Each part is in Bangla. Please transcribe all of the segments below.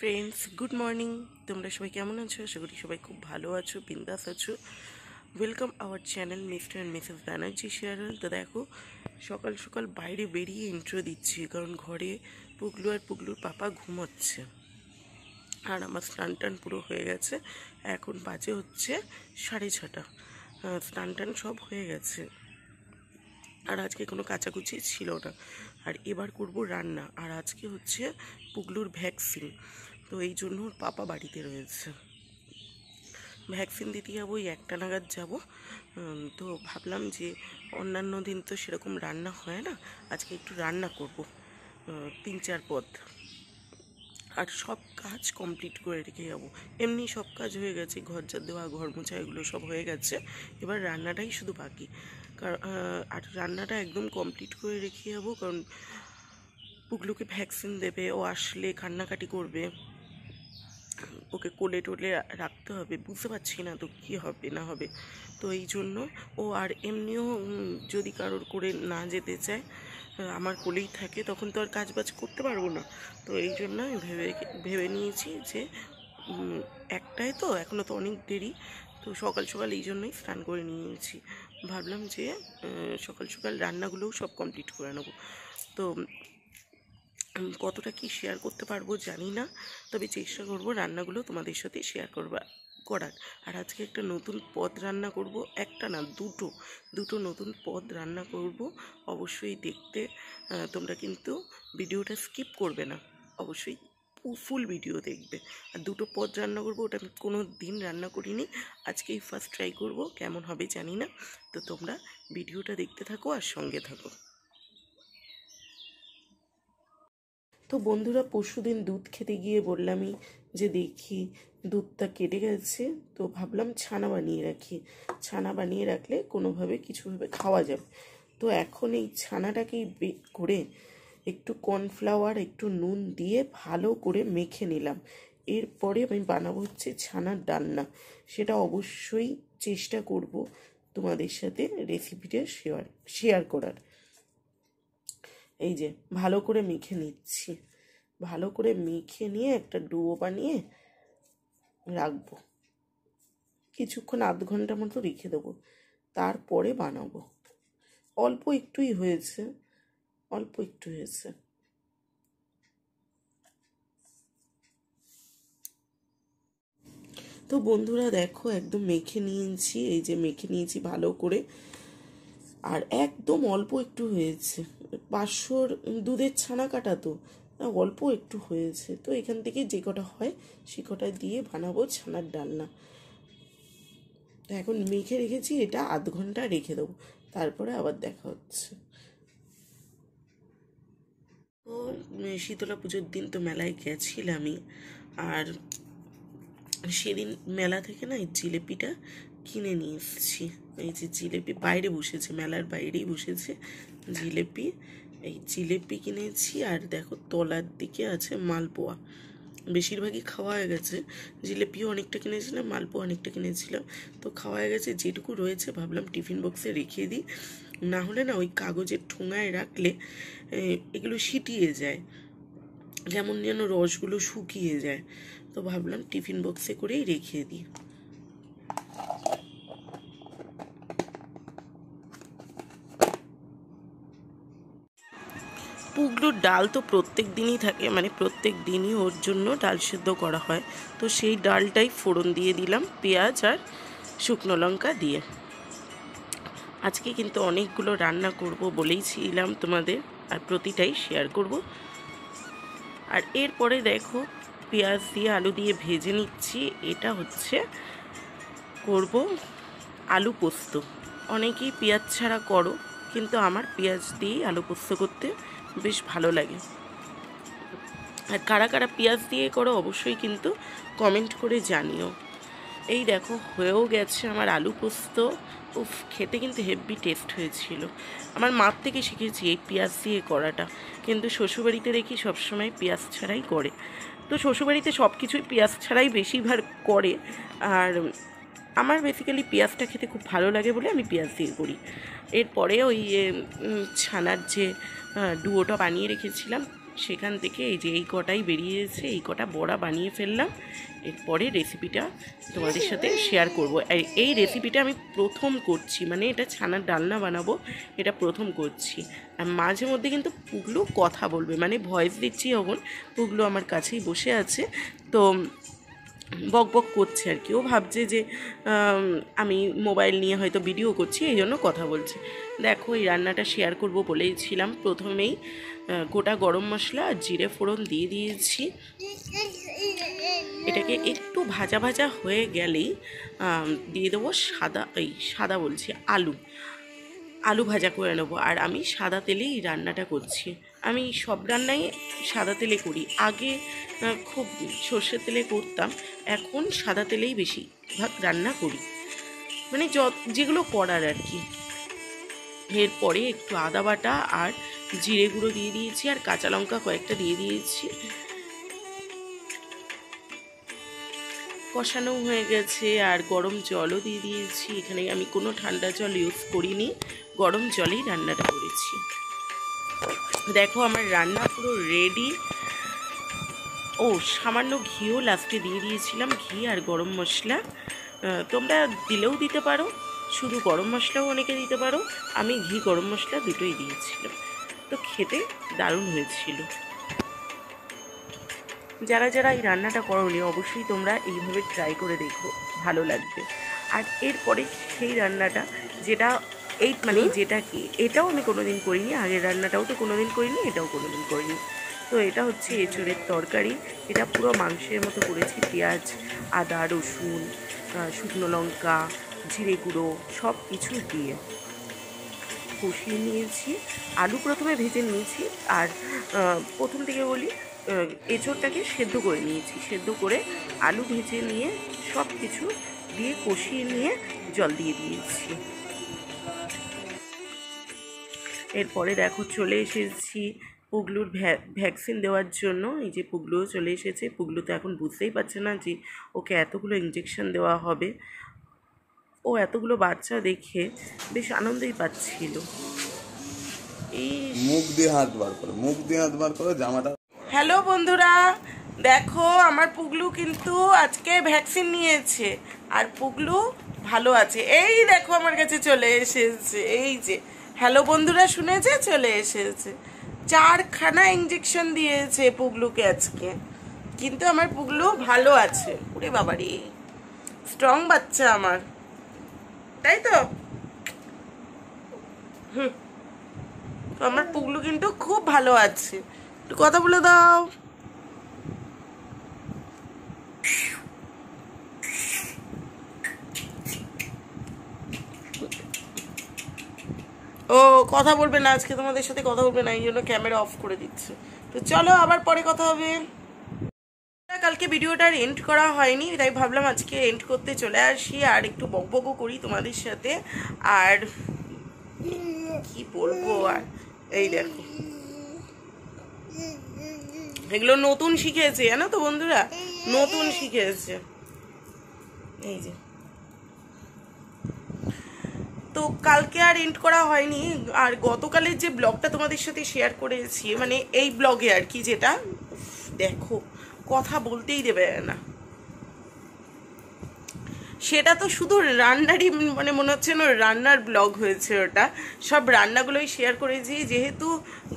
ফ্রেন্ডস গুড মর্নিং তোমরা সবাই কেমন আছো? আশা করি সবাই খুব ভালো আছো, বিন্দাস আছো। Welcome our channel mister and missus Banerjee শেয়ারাল তো দেখো, সকাল সকাল বাইরে বেরিয়ে ইন্ট্রো দিচ্ছি, কারণ ঘরে পুগলু আর পুগলুর পাপা ঘুমোচ্ছে। আর আমার স্নান টান পুরো হয়ে গেছে। এখন বাজে হচ্ছে সাড়ে ছটা। স্নান টান সব হয়ে গেছে। আর আজকে কোনো কাচাকুচি ছিল না। আর এবার করব রান্না। আর আজকে হচ্ছে পুগলুর ভ্যাকসিন তো এই জন্য ওর পাপা বাড়িতে রয়েছে। ভ্যাকসিন দিতে যাব, ওই একটা নাগাদ যাব। তো ভাবলাম যে অন্যান্য দিন তো সেরকম রান্না হয় না, আজকে একটু রান্না করব তিন চার পদ। আর সব কাজ কমপ্লিট করে রেখে যাব। এমনি সব কাজ হয়ে গেছে, ঘর ঝাড় দেওয়া, ঘর মোছা, এগুলো সব হয়ে গেছে। এবার রান্নাটাই শুধু বাকি। কারণ আর রান্নাটা একদম কমপ্লিট করে রেখে যাব, কারণ পুগলুকে ভ্যাকসিন দেবে, ও আসলে কান্নাকাটি করবে। ওকে কোলে টোলে রাখতে হবে। বুঝতে পারছি না তো কী হবে, না হবে। তো এই জন্য ও আর এমনিও যদি কারোর করে না যেতে চায় আমার কোলেই থাকে, তখন তো আর কাজ বাজ করতে পারব না। তো এই জন্য আমি ভেবে ভেবে নিয়েছি যে একটাই তো এখনও তো অনেক দেরি। তো সকাল সকাল এই জন্যই স্নান করে নিয়েছি। ভাবলাম যে সকাল সকাল রান্নাগুলোও সব কমপ্লিট করে নেব। তো কতটা কি শেয়ার করতে পারব জানি না, তবে চেষ্টা করব রান্নাগুলো তোমাদের সাথে শেয়ার করবা, করার। আর আজকে একটা নতুন পদ রান্না করব, একটা না, দুটো দুটো নতুন পদ রান্না করব, অবশ্যই দেখতে তোমরা কিন্তু ভিডিওটা স্কিপ করবে না, অবশ্যই ফুল ভিডিও দেখবে। আর দুটো পদ রান্না করব, ওটা আমি কোনো দিন রান্না করিনি, আজকেই ফার্স্ট ট্রাই করব, কেমন হবে জানি না, তো তোমরা ভিডিওটা দেখতে থাকো আর সঙ্গে থাকো। তো বন্ধুরা পরশুদিন দুধ খেতে গিয়ে বললামই যে দেখি দুধটা কেটে গেছে, তো ভাবলাম ছানা বানিয়ে রাখি। ছানা বানিয়ে রাখলে কোনোভাবে কিছুভাবে খাওয়া যাবে। তো এখন এই ছানাটাকেই করে একটু কর্নফ্লাওয়ার, একটু নুন দিয়ে ভালো করে মেখে নিলাম। এরপরে আমি বানাবো হচ্ছে ছানার ডালনা। সেটা অবশ্যই চেষ্টা করব তোমাদের সাথে রেসিপিটা শেয়ার শেয়ার করার। এই যে, ভালো করে মেখে নিচ্ছি। ভালো করে মেখে নিয়ে একটা ডুয়ো বানিয়ে রাখব। কিছুক্ষণ আধ ঘণ্টা মতো রেখে দেবো। তারপরে বানাবো। অল্প একটুই হয়েছে। অল্প একটু হয়েছে। তো বন্ধুরা দেখো, একদম মেখে নিয়েছি, এই যে মেখে নিয়েছি ভালো করে। আর একদম অল্প একটু হয়েছে। পাঁচশোর দুধের ছানা কাটা তো। অল্প একটু হয়েছে। তো এখান থেকে যে কটা হয়, সে কটা দিয়ে বানাবো ছানার ডালনা। এখন মেখে রেখেছি, এটা আধ ঘণ্টা রেখে দেবো। তারপরে আবার দেখা হচ্ছে। তো শীতলা পুজোর দিন তো মেলায় গেছিলামই। আর সেদিন মেলা থেকে না, এই জিলেপিটা কিনে নিয়ে এসেছি। এই যে জিলেপি, বাইরে বসেছে, মেলার বাইরেই বসেছে। জিলেপি, এই জিলেপি কিনেছি আর দেখো তলার দিকে আছে মালপোয়া। বেশিরভাগই খাওয়া হয়ে গেছে। জিলেপিও অনেকটা কিনেছিলাম, মালপোয়া অনেকটা কিনেছিলাম। তো খাওয়া হয়ে গেছে, যেটুকু রয়েছে ভাবলাম টিফিন বক্সে রেখে দিই। না হলে না ওই কাগজের ঠোঙায় রাখলে এগুলো সিটিয়ে যায়। যেমন যেন রসগুলো শুকিয়ে যায়। তো ভাবলাম টিফিন বক্সে করেই রেখে দিই। পুগলুর ডাল তো প্রত্যেক দিনই থাকে মানে প্রত্যেক দিনই ওর জন্য ডাল সেদ্ধ করা হয়। তো সেই ডালটাই ফোড়ন দিয়ে দিলাম, পেঁয়াজ আর শুকনো লঙ্কা দিয়ে। আজকে কিন্তু অনেকগুলো রান্না করব বলেইছিলাম তোমাদের, আর প্রতিটাই শেয়ার করব। আর এরপরে দেখো, পেঁয়াজ দিয়ে আলু দিয়ে ভেজে নিচ্ছি, এটা হচ্ছে করব আলু পোস্ত। অনেকেই পেঁয়াজ ছাড়া করো, কিন্তু আমার পেঁয়াজ দিয়েই আলু পোস্ত করতে বেশ ভালো লাগে। আর কারা কারা পেঁয়াজ দিয়ে করো অবশ্যই কিন্তু কমেন্ট করে জানিও। এই দেখো, হয়েও গেছে আমার আলু পোস্ত। উফ, খেতে কিন্তু হেভি টেস্ট হয়েছিল। আমার মার থেকে শিখেছি এই পেঁয়াজ দিয়ে করাটা। কিন্তু শ্বশুরবাড়িতে দেখি সবসময় পেঁয়াজ ছাড়াই করে। তো শ্বশুরবাড়িতে সব কিছুই পেঁয়াজ ছাড়াই বেশিরভাগ করে। আর আমার বেসিক্যালি পেঁয়াজটা খেতে খুব ভালো লাগে বলে আমি পেঁয়াজ দিয়ে করি। এরপরে ওই ছানার যে ডুয়োটা বানিয়ে রেখেছিলাম, সেখান থেকে এই যে এই কটাই বেরিয়েছে, এই কটা বড়া বানিয়ে ফেললাম। এরপরে রেসিপিটা তোমাদের সাথে শেয়ার করব। এই রেসিপিটা আমি প্রথম করছি মানে এটা ছানার ডালনা বানাবো, এটা প্রথম করছি। আর মাঝে মধ্যে কিন্তু পুগলু কথা বলবে মানে ভয়েস দিচ্ছি যখন, পুগলু আমার কাছেই বসে আছে। তো বক বক করছে আর কি। ও ভাবছে যে, আমি মোবাইল নিয়ে হয়তো ভিডিও করছি, এই জন্য কথা বলছে। দেখো, এই রান্নাটা শেয়ার করব বলেইছিলাম প্রথমেই। গোটা গরম মশলা আর জিরে ফোড়ন দিয়ে দিয়েছি। এটাকে একটু ভাজা ভাজা হয়ে গেলেই দিয়ে দেবো সাদা, এই সাদা বলছি, আলু। আলু ভাজা করে নেব। আর আমি সাদা তেলেই রান্নাটা করছি। আমি সব রান্নাই সাদা তেলে করি। আগে খুব সর্ষের তেলে করতাম, এখন সাদা তেলেই বেশি ভাগ রান্না করি। মানে যেগুলো করার আর কি। এরপরে একটু আদা বাটা আর জিরে গুঁড়ো দিয়ে দিয়েছি আর কাঁচা লঙ্কা কয়েকটা দিয়ে দিয়েছি। কষানো হয়ে গেছে আর গরম জলও দিয়ে দিয়েছি। এখানে আমি কোনো ঠান্ডা জল ইউজ করিনি। গরম জলেই রান্নাটা করেছি। দেখো আমার রান্না পুরো রেডি ও, সামান্য ঘিও লাস্টে দিয়ে দিয়েছিলাম, ঘি আর গরম মশলা। তোমরা দিলেও দিতে পারো, শুধু গরম মশলাও অনেকে দিতে পারো। আমি ঘি, গরম মশলা দুটোই দিয়েছিলাম। তো খেতে দারুণ হয়েছিল। যারা যারা এই রান্নাটা করোনি, অবশ্যই তোমরা এইভাবে ট্রাই করে দেখো, ভালো লাগবে। আর এরপরে সেই রান্নাটা, যেটা এই মানে যেটা কি এটাও আমি কোনোদিন করিনি আগের রান্নাটাও তো কোনোদিন করিনি এটাও কোনোদিন করিনি। তো এটা হচ্ছে এঁচড়ের তরকারি এটা পুরো মাংসের মতো করেছি পেঁয়াজ আদা রসুন শুকনো লঙ্কা জিরে গুঁড়ো সব কিছু দিয়ে কষিয়ে নিয়েছি। আলু প্রথমে ভেজে নিয়েছি আর প্রথম থেকে বলি এঁচোড়টাকে সেদ্ধ করে নিয়েছি। সেদ্ধ করে আলু ভেজে নিয়ে সব কিছু দিয়ে কষিয়ে নিয়ে জল দিয়ে দিয়েছি। এরপরে দেখো চলে এসেছি পুগলুর ভ্যা- ভ্যাকসিন দেওয়ার জন্য। এই যে পুগলুও চলে এসেছে। পুগলু তো এখন বুঝতেই পারছে না যে ওকে এতগুলো ইঞ্জেকশন দেওয়া হবে। ও এতগুলো বাচ্চা দেখে বেশ আনন্দই পাচ্ছিল। এই মুখ দিয়ে হাত বার করো মুখ দিয়ে হাত বার করো জামাটা হ্যালো বন্ধুরা দেখো আমার পুগলু কিন্তু আজকে ভ্যাকসিন নিয়েছে। আর পুগলু ভালো আছে। এই দেখো আমার কাছে চলে এসেছে। এই যে হ্যালো বন্ধুরা শুনেছে? চলে এসেছে। চারখানা ইঞ্জেকশন দিয়েছে পুগলুকে আজকে। কিন্তু আমার পুগলু ভালো আছে। ওরে বাবারি। স্ট্রং বাচ্চা আমার। তাই তো? হুম। তো আমার পুগলু কিন্তু খুব ভালো আছে। একটু কথা বলে দাও। ও, কথা বলবে না আজকে, তোমাদের সাথে কথা বলবে না, এই জন্য ক্যামেরা অফ করে দিচ্ছে। তো চলো, আবার পরে কথা হবে। কালকে ভিডিওটার এন্ড করা হয়নি, তাই ভাবলাম আজকে এন্ড করতে চলে আসি, আর একটু বকবকও করি তোমাদের সাথে। আর কি বলব আর? এই দেখো। এগুলো নতুন শিখেছে, জানো তো বন্ধুরা? নতুন শিখেছে। এই যে। তো কালকে আর এন্ড করা হয়নি। আর গতকালের যে ব্লগটা তোমাদের সাথে শেয়ার করেছি মানে এই ব্লগে আর কি যেটা, দেখো, কথা বলতেই দেবে না। সেটা তো শুধু রান্নারই মানে মনে হচ্ছে না রান্নার ব্লগ হয়েছে ওটা। সব রান্নাগুলোই শেয়ার করেছি। যেহেতু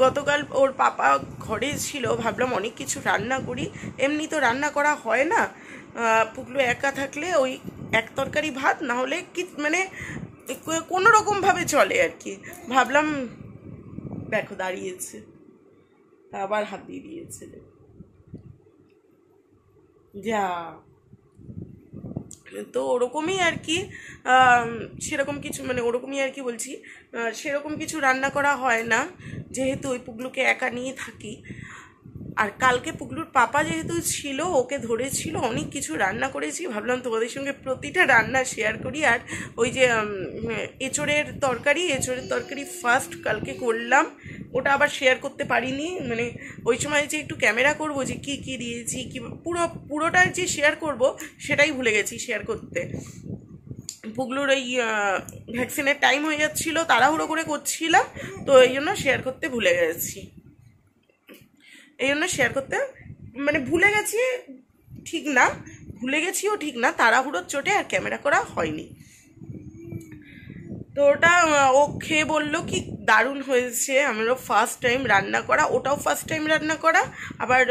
গতকাল ওর পাপা ঘরে ছিল, ভাবলাম অনেক কিছু রান্না করি। এমনি তো রান্না করা হয় না। পুকলু একা থাকলে ওই এক তরকারি ভাত, না হলে কি মানে কোনো রকমভাবে চলে আর কি। ভাবলাম, দেখো দাঁড়িয়েছে। আবার হাত দিয়ে দিয়েছে। যা। তো ওরকমই আর কি সেরকম কিছু মানে ওরকমই আর কি বলছি। সেরকম কিছু রান্না করা হয় না। যেহেতু ওই পুগলুকে একা নিয়ে থাকি আর কালকে পুগলুর পাপা যেহেতু ছিল, ওকে ধরেছিল, অনেক কিছু রান্না করেছি। ভাবলাম তোমাদের সঙ্গে প্রতিটা রান্না শেয়ার করি। আর ওই যে এঁচড়ের তরকারি এঁচড়ের তরকারি ফার্স্ট কালকে করলাম। ওটা আবার শেয়ার করতে পারিনি। মানে ওই সময় যে একটু ক্যামেরা করব যে কি কি দিয়েছি, কি পুরো, পুরোটা যে শেয়ার করব, সেটাই ভুলে গেছি শেয়ার করতে। পুগলুর ওই ভ্যাকসিনের টাইম হয়ে যাচ্ছিল, তাড়াহুড়ো করে করছিলাম, তো এই জন্য শেয়ার করতে ভুলে গেছি। এই জন্য শেয়ার করতে। মানে ভুলে গেছি, ঠিক না। ভুলে গেছিও ঠিক না, তাড়াহুড়োর চোটে আর ক্যামেরা করা হয়নি। তো ওটা, ও খেয়ে বলল কি দারুণ হয়েছে, আমারও ফার্স্ট টাইম রান্না করা, ওটাও ফার্স্ট টাইম রান্না করা, আবার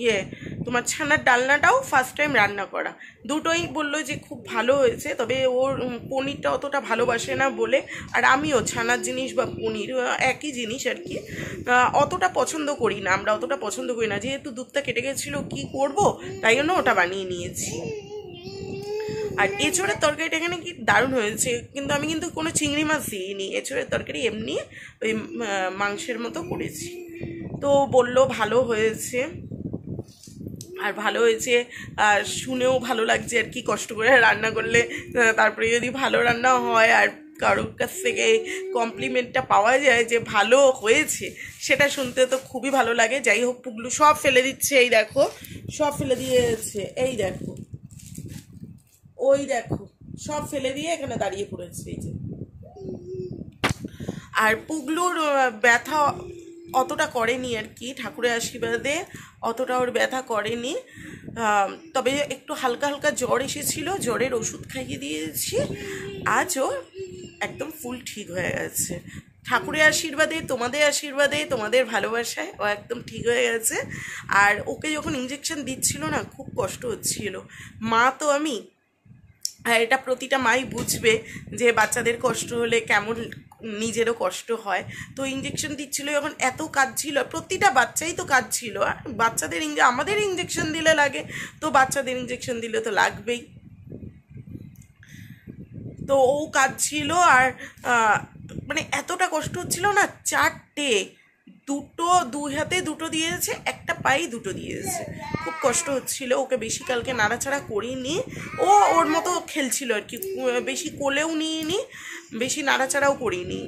ইয়ে তোমার ছানার ডালনাটাও ফার্স্ট টাইম রান্না করা। দুটোই বলল যে খুব ভালো হয়েছে, তবে ওর পনিরটা অতটা ভালোবাসে না বলে, আর আমিও ছানার জিনিস বা পনির একই জিনিস আর কি অতটা পছন্দ করি না, আমরা অতটা পছন্দ করি না। যেহেতু দুধটা কেটে গেছিল, কি করব? তাই জন্য ওটা বানিয়ে নিয়েছি। আর এঁচড়ের তরকারিটা এখানে কি দারুণ হয়েছে, কিন্তু আমি কিন্তু কোনো চিংড়ি মাছ দিইনি। এঁচড়ের তরকারি এমনি ওই মাংসের মতো করেছি। তো বলল ভালো হয়েছে। আর ভালো হয়েছে, আর শুনেও ভালো লাগছে আর কি কষ্ট করে। রান্না করলে তারপরে যদি ভালো রান্না হয় আর কারোর কাছ থেকে কমপ্লিমেন্টটা পাওয়া যায় যে ভালো হয়েছে, সেটা শুনতে তো খুবই ভালো লাগে। যাই হোক, পুগলু সব ফেলে দিচ্ছে, এই দেখো, সব ফেলে দিয়েছে, এই দেখো, ওই দেখো, সব ফেলে দিয়ে এখানে দাঁড়িয়ে পড়েছে, এই যে। আর পুগলুর ব্যথা অতটা করেনি আর কি। ঠাকুরের আশীর্বাদে অতটা ওর ব্যথা করেনি। তবে একটু হালকা হালকা জ্বর এসেছিল, জ্বরের ওষুধ খাইয়ে দিয়েছি। আজও একদম ফুল ঠিক হয়ে গেছে। ঠাকুরের আশীর্বাদে, তোমাদের আশীর্বাদে, তোমাদের ভালোবাসায় ও একদম ঠিক হয়ে গেছে। আর ওকে যখন ইঞ্জেকশন দিচ্ছিল না, খুব কষ্ট হচ্ছিল। মা তো আমি, আর এটা প্রতিটা মাই বুঝবে যে বাচ্চাদের কষ্ট হলে কেমন নিজেরও কষ্ট হয়। তো ইঞ্জেকশন দিচ্ছিল, যখন এত কাজ ছিল প্রতিটা বাচ্চাই তো কাজ ছিল বাচ্চাদের ইঞ্জে আমাদের ইঞ্জেকশন দিলে লাগে, তো বাচ্চাদের ইঞ্জেকশন দিলে তো লাগবেই। তো ও কাজ ছিল আর মানে এতটা কষ্ট হচ্ছিল না, চারটে দুটো দুই হাতে দুটো দিয়েছে, একটা পাই দুটো দিয়েছে। খুব কষ্ট হচ্ছিল, ওকে বেশি কালকে নাড়াচাড়া করিনি। ও ওর মতো খেলছিল আর কি, বেশি কোলেও নিইনি, বেশি নাড়াচাড়াও করিনি।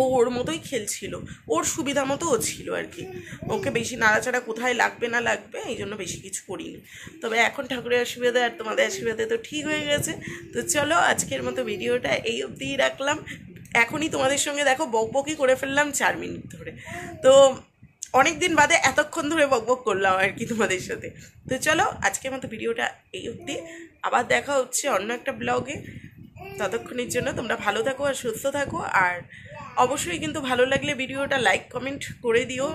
ও ওর মতোই খেলছিল, ওর সুবিধা মতো ও ছিল আর কি। ওকে বেশি নাড়াচাড়া কোথায় লাগবে না লাগবে, এই জন্য বেশি কিছু করিনি। তবে এখন ঠাকুরের আশীর্বাদে আর তোমাদের আশীর্বাদে তো ঠিক হয়ে গেছে। তো চলো, আজকের মতো ভিডিওটা এই অবধিই রাখলাম। এখনই তোমাদের সঙ্গে দেখো বকবকি করে ফেললাম চার মিনিট ধরে। তো অনেক দিন বাদে এতক্ষণ ধরে বকবক করলাম আর কি তোমাদের সাথে। তো চলো আজকের মতো ভিডিওটা এই অবধি। আবার দেখা হচ্ছে অন্য একটা ব্লগে। ততক্ষণের জন্য তোমরা ভালো থাকো আর সুস্থ থাকো। আর অবশ্যই কিন্তু ভালো লাগলে ভিডিওটা লাইক কমেন্ট করে দিও।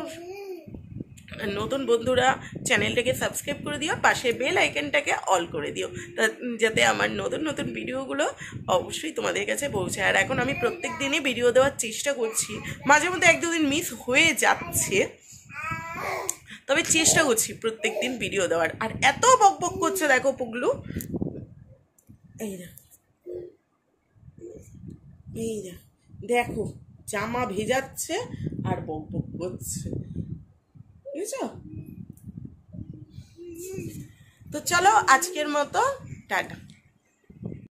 নতুন বন্ধুরা চ্যানেলটাকে সাবস্ক্রাইব করে দিও, পাশে বেল আইকনটাকে অল করে দিও। তা- যাতে আমার নতুন নতুন ভিডিওগুলো অবশ্যই তোমাদের কাছে পৌঁছায়। আর এখন আমি প্রত্যেক দিনই ভিডিও দেওয়ার চেষ্টা করছি। মাঝে মধ্যে এক দুদিন মিস হয়ে যাচ্ছে। তবে চেষ্টা করছি প্রত্যেক দিন ভিডিও দেওয়ার। আর এত বক বক করছে, দেখো পুগলু। এই এই দেখো, জামা ভেজাচ্ছে আর বক বক করছে। বুঝেছ? তো চলো আজকের মতো টাটা।